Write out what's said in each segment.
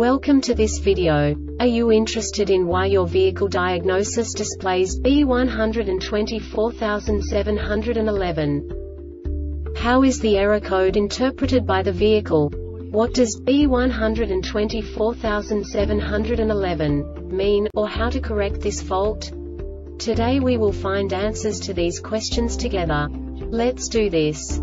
Welcome to this video. Are you interested in why your vehicle diagnosis displays B124711? How is the error code interpreted by the vehicle? What does B124711 mean, or how to correct this fault? Today we will find answers to these questions together. Let's do this.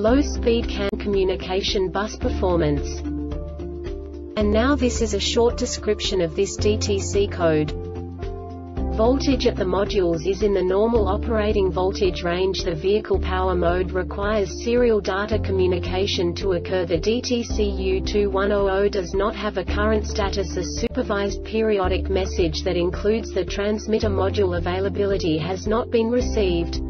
low-speed CAN communication bus performance. And now this is a short description of this DTC code. Voltage at the modules is in the normal operating voltage range. The vehicle power mode requires serial data communication to occur. The DTC U2100 does not have a current status. A supervised periodic message that includes the transmitter module availability has not been received.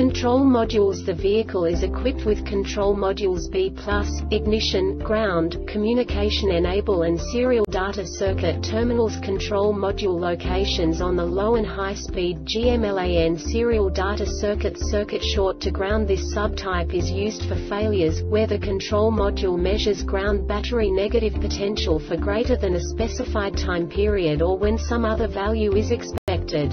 Control modules. The vehicle is equipped with control modules B+, ignition, ground, communication enable and serial data circuit terminals. Control module locations on the low and high speed GMLAN serial data circuit. Circuit short to ground. This subtype is used for failures, where the control module measures ground battery negative potential for greater than a specified time period or when some other value is expected.